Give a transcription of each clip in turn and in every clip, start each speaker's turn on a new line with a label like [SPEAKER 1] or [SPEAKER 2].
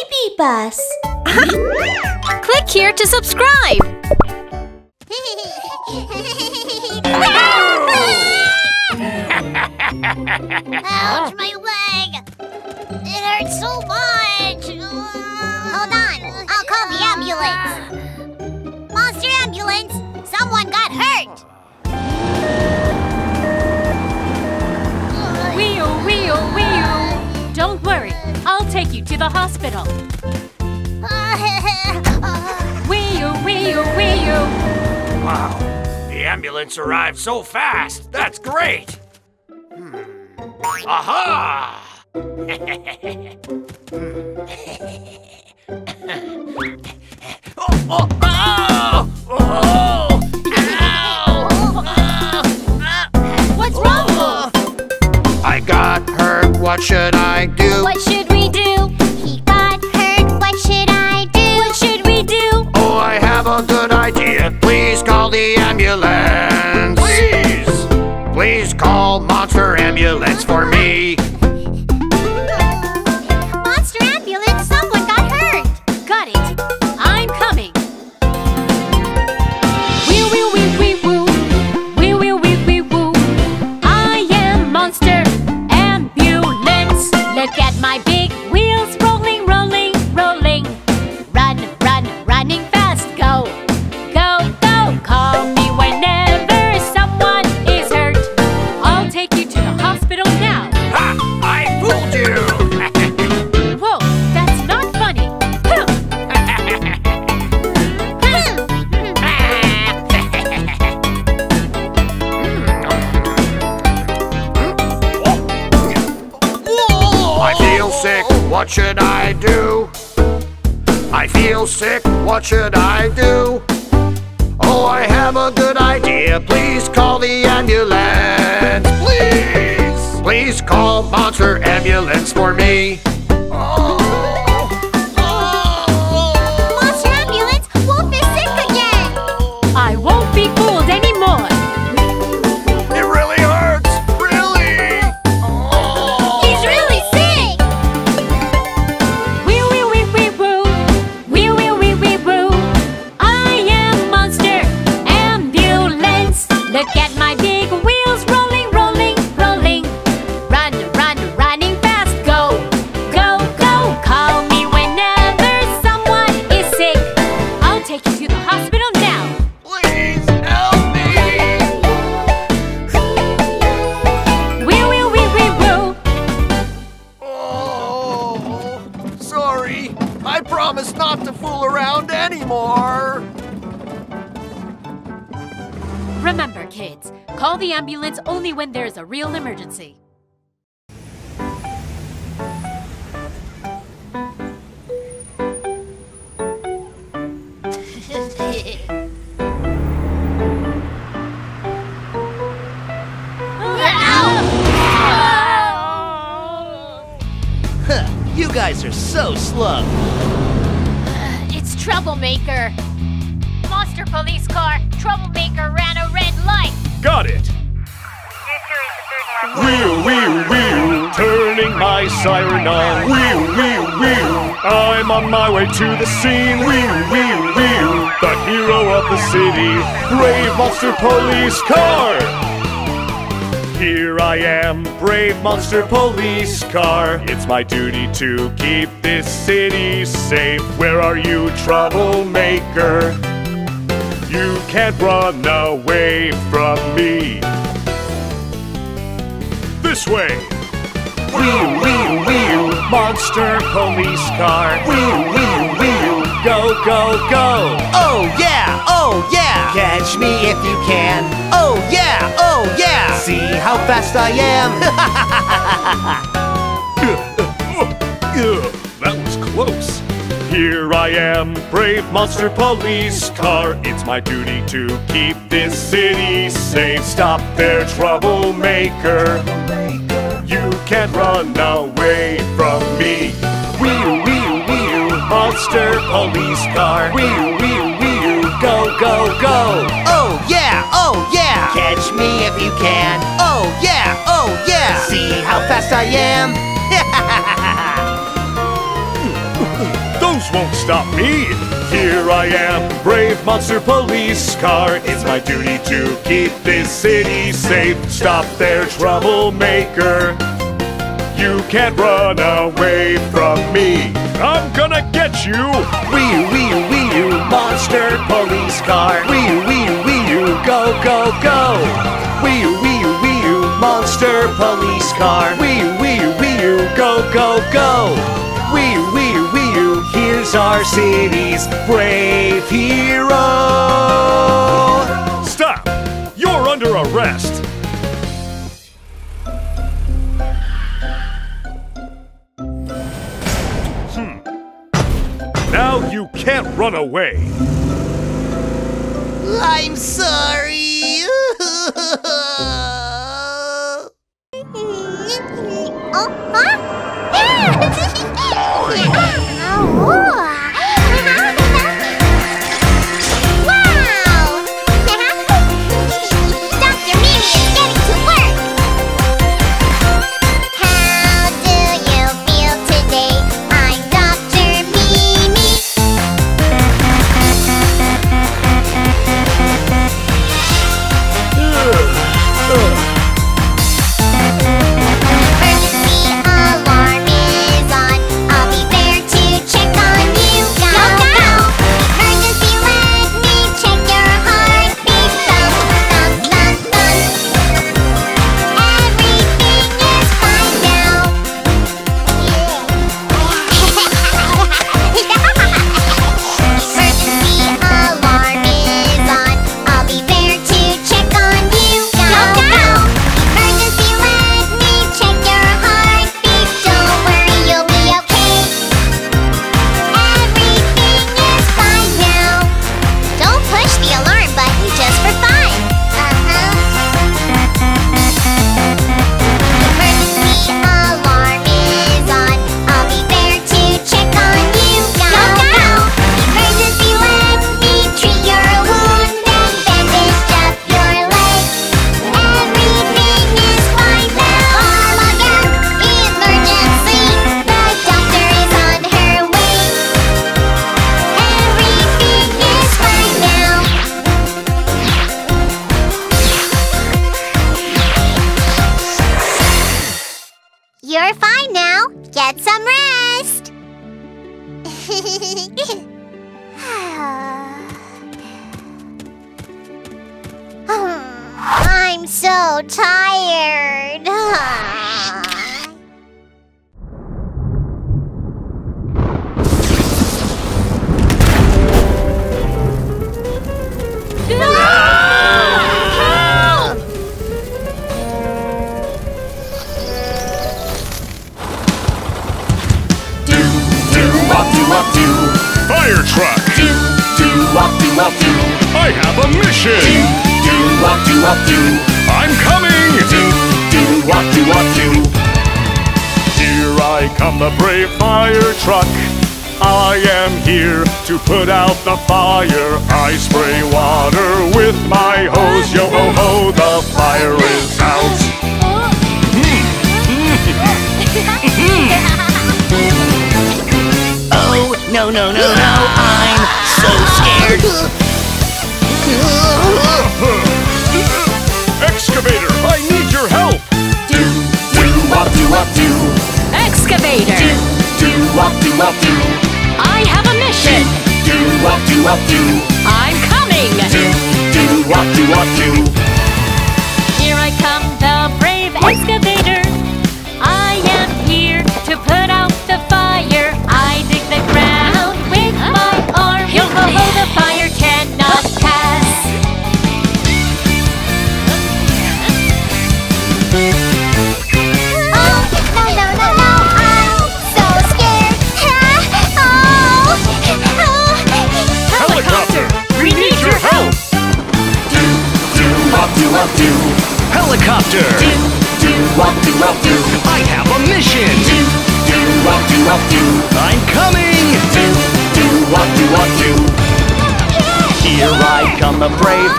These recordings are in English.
[SPEAKER 1] BabyBus.
[SPEAKER 2] Click here to subscribe.
[SPEAKER 3] Ouch, my leg! It hurts so much! Hold on, I'll call the ambulance. Monster ambulance! Someone got hurt!
[SPEAKER 2] Wee-oo, wee-oo, wee-oo. Don't worry, I'll take you to the hospital. Wee-oo, wee-oo, wee-oo.
[SPEAKER 4] Wow, the ambulance arrived so fast. That's great. Hmm. Aha! oh, oh, oh, oh, ow!
[SPEAKER 2] What's wrong?
[SPEAKER 4] I got hurt. What should I do?
[SPEAKER 2] What should
[SPEAKER 4] call the ambulance. Please. Please call Monster Ambulance for me. Should I do? Oh, I have a good idea. Please call the ambulance. Please! Please call Monster Ambulance for me. Promise not to fool around anymore.
[SPEAKER 2] Remember, kids, call the ambulance only when there's a real emergency.
[SPEAKER 5] You guys are so slow.
[SPEAKER 2] Troublemaker. Monster police car. Troublemaker ran a red light.
[SPEAKER 6] Got it! Wheel, wheel, wheel, turning my siren on. Wheel, wheel, wheel, I'm on my way to the scene. Wheel, wheel, wheel, the hero of the city, brave monster police car. Here I am, brave monster police car. It's my duty to keep this city safe. Where are you, troublemaker? You can't run away from me. This way. Wheel, wheel, wheel, monster police car. Wheel, wheel, wheel, go, go, go.
[SPEAKER 5] Oh yeah, oh yeah. Catch me if you can. Oh yeah, oh yeah. See how fast I am.
[SPEAKER 6] That was close. Here I am, brave monster police car. It's my duty to keep this city safe. Stop there troublemaker. You can't run away from me. Monster police car. Wheel, wheel, wheel, go, go, go.
[SPEAKER 5] oh yeah, oh yeah. Catch me if you can. Oh yeah, oh yeah. See how fast I am.
[SPEAKER 6] Those won't stop me. Here I am, brave monster police car. It's my duty to keep this city safe. Stop there troublemaker. You can't run away from me. I'm gonna get you.
[SPEAKER 5] Wee wee wee you monster police car. Wee wee wee you go go go. Wee wee wee you monster police car. Wee wee wee you go go go. Wee wee wee you here's our city's brave hero.
[SPEAKER 6] Stop! You're under arrest. Can't run away.
[SPEAKER 5] I'm sorry.
[SPEAKER 3] Uh-huh. Oh, wow! So tired.
[SPEAKER 4] Do, do, wop, do, wop, do.
[SPEAKER 6] Fire truck!
[SPEAKER 4] Do, do, wop, do, wop, do.
[SPEAKER 6] I have a mission!
[SPEAKER 4] Do, wop, do, wop, do.
[SPEAKER 6] I'm coming!
[SPEAKER 4] Do, do, wop, do, wop, do.
[SPEAKER 6] Here I come, the brave fire truck. I am here to put out the fire. I spray water with my hose. Yo ho ho, the fire is out.
[SPEAKER 5] No no no no! I'm so scared.
[SPEAKER 6] Excavator, I need your help.
[SPEAKER 4] Do, do, wop, do, wop, do.
[SPEAKER 2] Excavator!
[SPEAKER 4] Do, wop, do, wop, do.
[SPEAKER 2] I have a mission!
[SPEAKER 4] Do, wop, do, wop, do.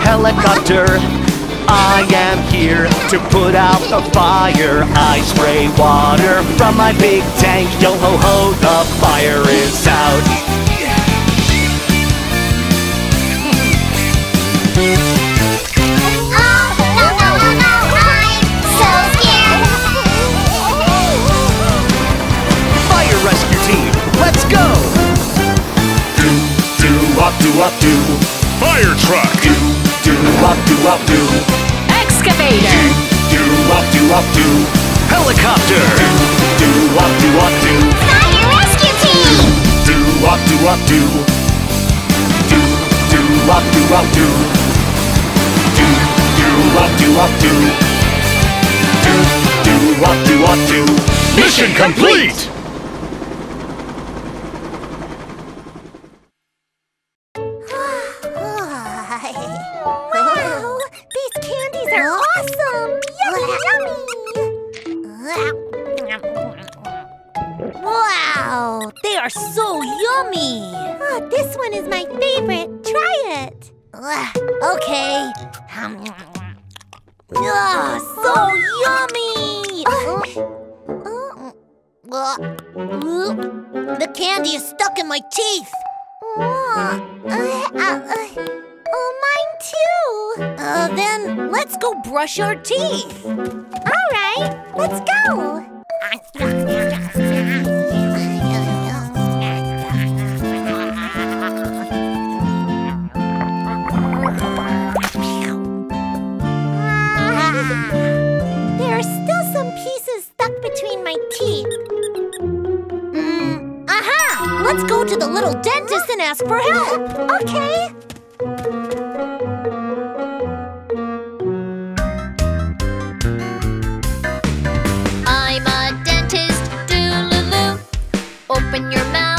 [SPEAKER 6] helicopter.
[SPEAKER 5] I am here to put out the fire. I spray water from my big tank. Yo ho ho, the fire is out.
[SPEAKER 6] Let's go! Do,
[SPEAKER 7] do, up,
[SPEAKER 6] do, do. Fire truck! up, do up, do.
[SPEAKER 2] Excavator.
[SPEAKER 6] Do, do up, do up, do. Helicopter. Do, do up, do up, do.
[SPEAKER 1] Fire rescue team.
[SPEAKER 6] Do, do up, do up, do. Do, do up, do up, do. Do, do up, do up, do. Do, do up, do up, do.
[SPEAKER 7] Mission complete.
[SPEAKER 1] candy is stuck in my teeth. Oh, uh, uh, oh mine too. Uh, then let's go brush our teeth. All right, let's go. Let's go to the little dentist and ask for help. Okay.
[SPEAKER 2] I'm a dentist, doodaloo. Open your mouth.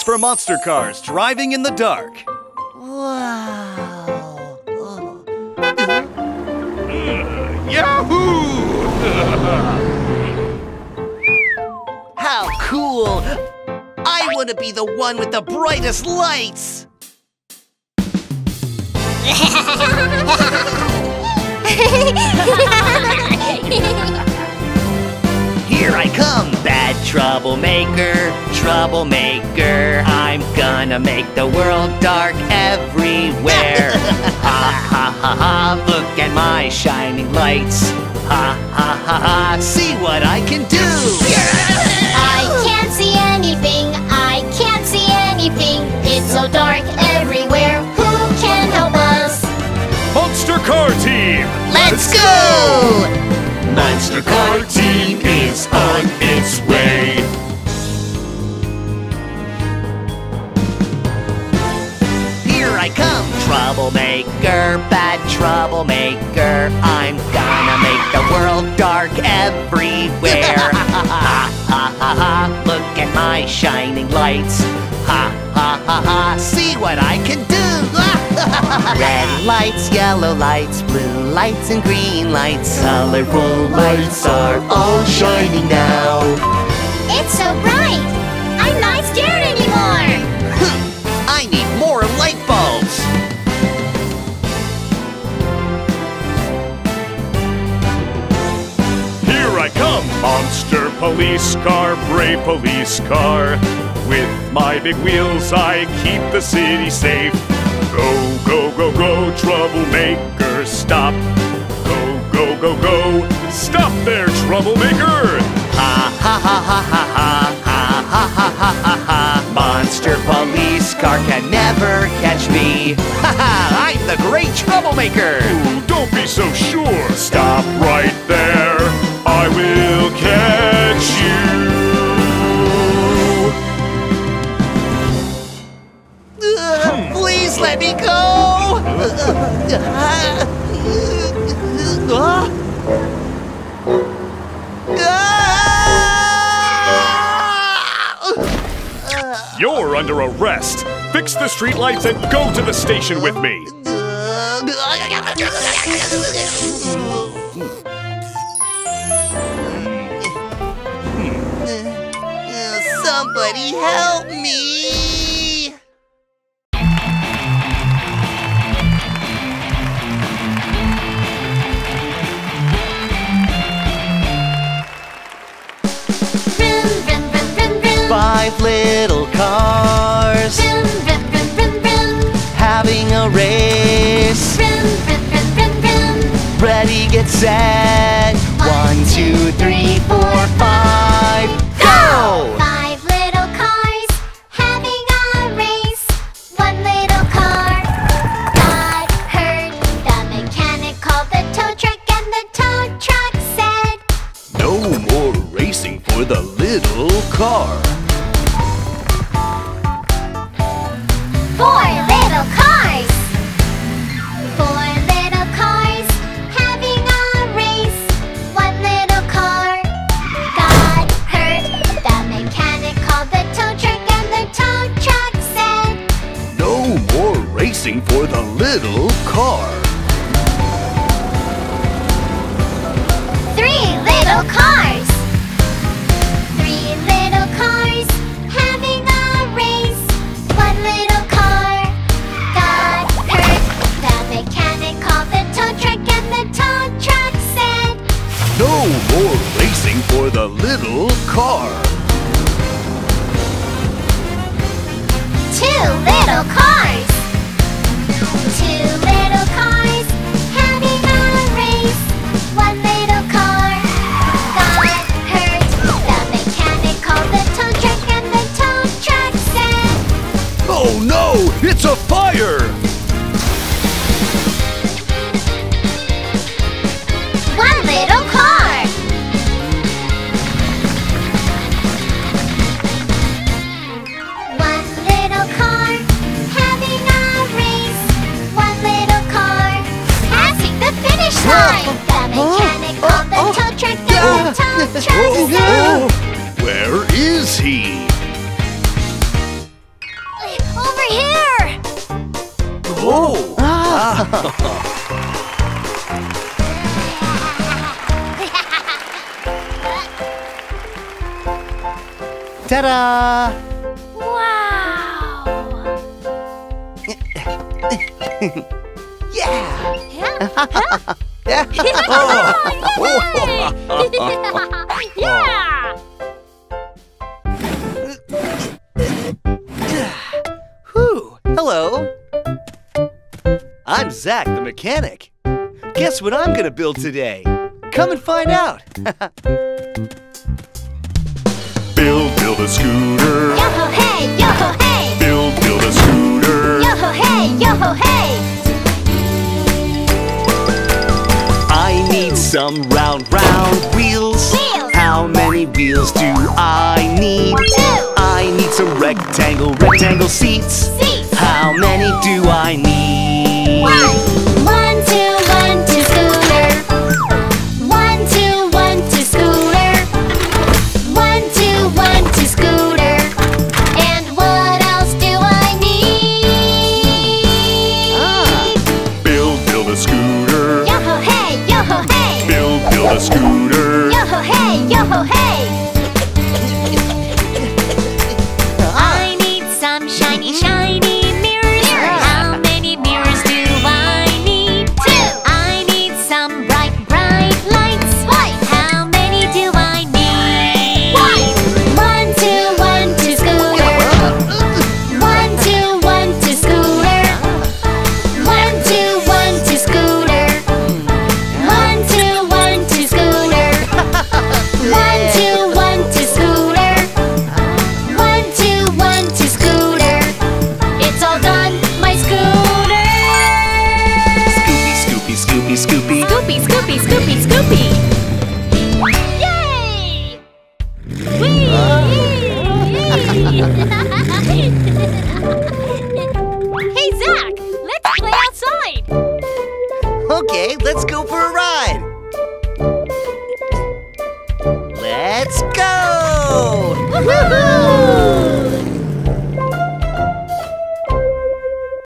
[SPEAKER 5] Lights for monster cars driving in the dark.
[SPEAKER 3] Wow.
[SPEAKER 6] Yahoo!
[SPEAKER 5] How cool! I want to be the one with the brightest lights! Here I come, bad troublemaker, troublemaker. I'm gonna make the world dark everywhere. ha ha ha ha, look at my shining lights. Ha ha ha ha, see what I can do.
[SPEAKER 3] I can't see anything. I can't see anything. It's so dark everywhere. Who can help us?
[SPEAKER 6] Monster Car Team!
[SPEAKER 5] Let's go!
[SPEAKER 6] Monster Car Team
[SPEAKER 5] troublemaker, bad troublemaker. I'm gonna make the world dark everywhere. ha ha ha ha, look at my shining lights. Ha ha ha ha, see what I can do. Red lights, yellow lights, blue lights, and green lights. Colorful lights are all shining now.
[SPEAKER 3] It's so bright. I'm not scared
[SPEAKER 6] police car, brave police car. With my big wheels, I keep the city safe. Go, go, go, go, troublemaker, stop. Go, go, go, go, stop there, troublemaker!
[SPEAKER 5] Ha ha ha ha ha ha ha ha ha ha ha Monster police car can never catch me. Ha ha! I'm the great troublemaker.
[SPEAKER 6] Ooh, don't be so sure. Stop right there. I will catch you.
[SPEAKER 5] Ugh, please let me go.
[SPEAKER 6] You're under arrest. Fix the streetlights and go to the station with me.
[SPEAKER 5] Help me!
[SPEAKER 3] Car. Three little cars. Three little cars having a race. One little car got hurt. The mechanic called the tow truck, and the tow truck said,
[SPEAKER 5] No more racing for the little car.
[SPEAKER 3] Two little cars.
[SPEAKER 2] Yeah!
[SPEAKER 5] Yeah.
[SPEAKER 2] Yeah!
[SPEAKER 5] yeah!
[SPEAKER 2] Whew! Hello! I'm Zach, the mechanic. Guess what I'm gonna build today? Come and find out!
[SPEAKER 6] Build, build a scooter.
[SPEAKER 3] Yo-ho, hey, yo-ho, hey!
[SPEAKER 6] Build, build a scooter.
[SPEAKER 3] Yo-ho, hey, yo-ho, hey!
[SPEAKER 2] Some round, round wheels.
[SPEAKER 3] Wheels.
[SPEAKER 2] How many wheels do I need?
[SPEAKER 3] Two.
[SPEAKER 2] I need some rectangle, rectangle seats.
[SPEAKER 3] Seats.
[SPEAKER 2] How many do I need?